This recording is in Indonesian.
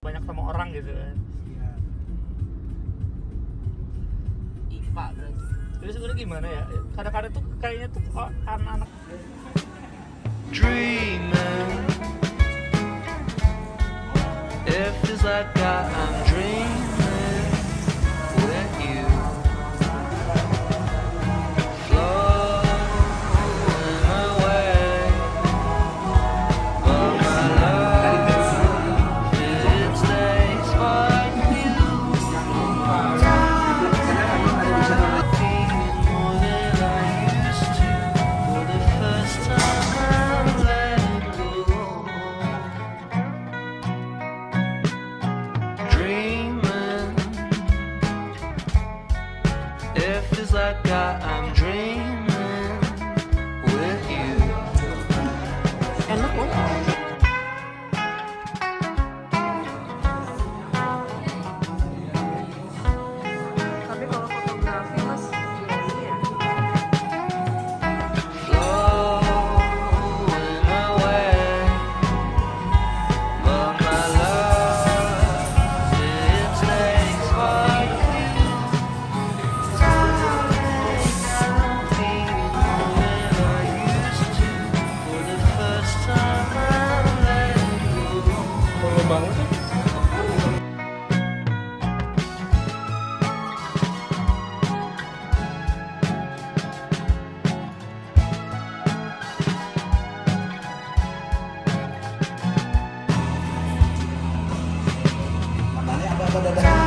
banyak sama orang gitu kan. IPA gimana ya? Kadang-kadang tuh kayaknya tuh anak-anak Dream. da da da da